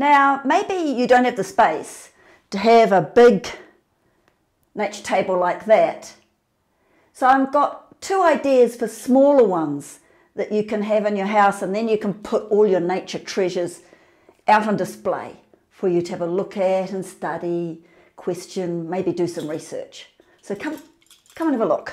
Now, maybe you don't have the space to have a big nature table like that. So I've got two ideas for smaller ones that you can have in your house and then you can put all your nature treasures out on display for you to have a look at and study, question, maybe do some research. So come, come and have a look.